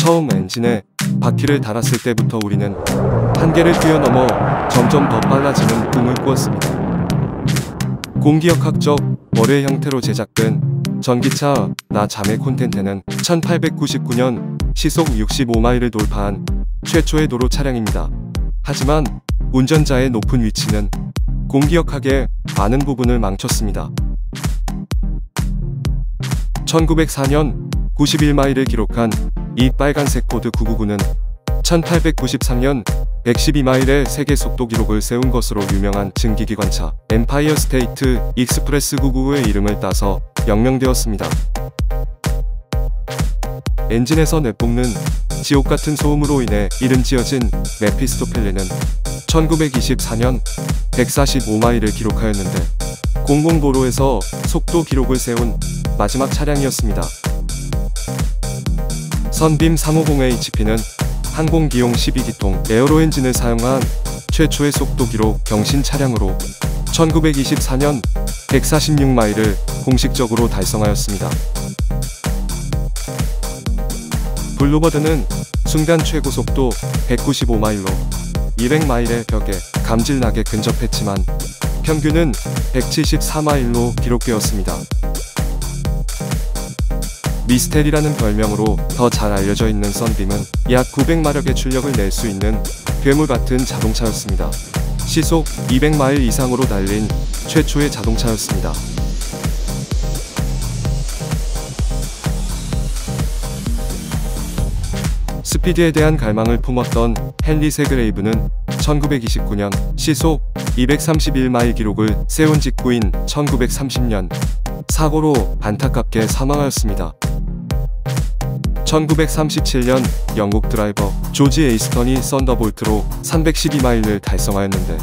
처음 엔진에 바퀴를 달았을 때부터 우리는 한계를 뛰어넘어 점점 더 빨라지는 꿈을 꾸었습니다. 공기역학적 월의 형태로 제작된 전기차 나 자매 콘텐테는 1899년 시속 65마일을 돌파한 최초의 도로 차량입니다. 하지만 운전자의 높은 위치는 공기역학의 많은 부분을 망쳤습니다. 1904년 91마일을 기록한 이 빨간색 포드 999는 1893년 112마일의 세계 속도 기록을 세운 것으로 유명한 증기기관차 엠파이어 스테이트 익스프레스 999의 이름을 따서 명명되었습니다. 엔진에서 내뿜는 지옥 같은 소음으로 인해 이름 지어진 메피스토펠레는 1924년 145마일을 기록하였는데 공공도로에서 속도 기록을 세운 마지막 차량이었습니다. 선빔 350HP는 항공기용 12기통 aero 엔진을 사용한 최초의 속도 기록 경신 차량으로 1924년 146마일을 공식적으로 달성하였습니다. 블루버드는 순간 최고 속도 195마일로 200마일의 벽에 감질나게 근접했지만 평균은 174마일로 기록되었습니다. 미스텔이라는 별명으로 더 잘 알려져 있는 썬빔은 약 900마력의 출력을 낼 수 있는 괴물 같은 자동차였습니다. 시속 200마일 이상으로 달린 최초의 자동차였습니다. 스피드에 대한 갈망을 품었던 헨리 세그레이브는 1929년 시속 231마일 기록을 세운 직후인 1930년 사고로 안타깝게 사망하였습니다. 1937년 영국 드라이버 조지 에이스턴이 썬더볼트로 312마일을 달성하였는데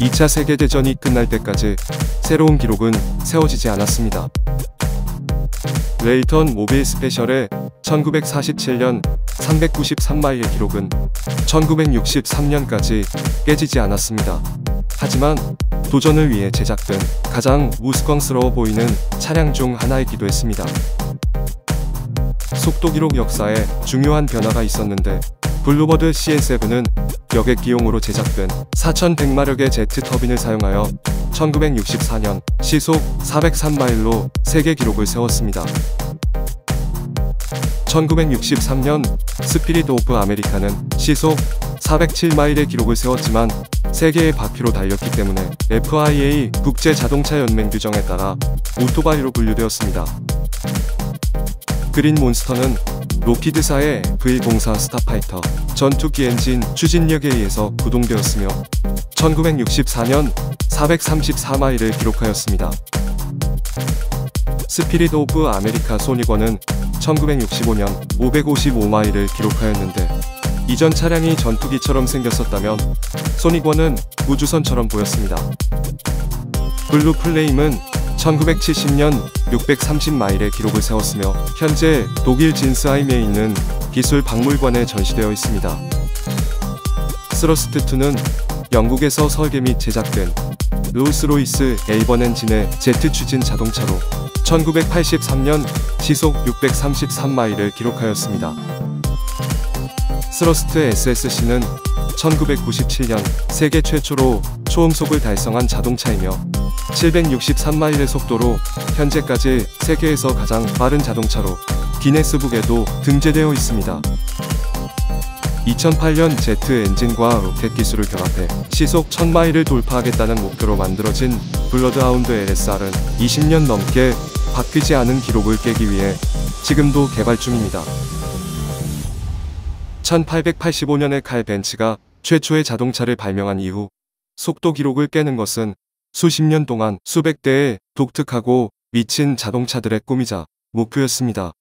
2차 세계대전이 끝날 때까지 새로운 기록은 세워지지 않았습니다. 레이턴 모빌 스페셜의 1947년 393마일의 기록은 1963년까지 깨지지 않았습니다. 하지만 도전을 위해 제작된 가장 우스꽝스러워 보이는 차량 중 하나이기도 했습니다. 속도 기록 역사에 중요한 변화가 있었는데 블루버드 CN7은 여객기용으로 제작된 4100마력의 제트 터빈을 사용하여 1964년 시속 403마일로 세계 기록을 세웠습니다. 1963년 스피릿 오브 아메리카는 시속 407마일의 기록을 세웠지만 세 개의 바퀴로 달렸기 때문에 FIA 국제 자동차 연맹 규정에 따라 오토바이로 분류되었습니다. 그린 몬스터는 록히드사의 F104 스타파이터 전투기 엔진 추진력에 의해서 구동되었으며 1964년 434마일을 기록하였습니다. 스피릿 오브 아메리카 소닉원은 1965년 555마일을 기록하였는데 이전 차량이 전투기처럼 생겼었다면 소닉원은 우주선처럼 보였습니다. 블루 플레임은 1970년 630마일의 기록을 세웠으며 현재 독일 진스하임에 있는 기술 박물관에 전시되어 있습니다. 스러스트2는 영국에서 설계 및 제작된 롤스로이스 에이번 엔진의 제트 추진 자동차로 1983년 시속 633마일을 기록하였습니다. 스러스트 SSC는 1997년 세계 최초로 초음속을 달성한 자동차이며 763마일의 속도로 현재까지 세계에서 가장 빠른 자동차로 기네스북에도 등재되어 있습니다. 2008년 제트 엔진과 로켓 기술을 결합해 시속 1000마일을 돌파하겠다는 목표로 만들어진 블러드하운드 LSR은 20년 넘게 바뀌지 않은 기록을 깨기 위해 지금도 개발 중입니다. 1885년에 칼 벤츠가 최초의 자동차를 발명한 이후 속도 기록을 깨는 것은 수십 년 동안 수백 대의 독특하고 미친 자동차들의 꿈이자 목표였습니다.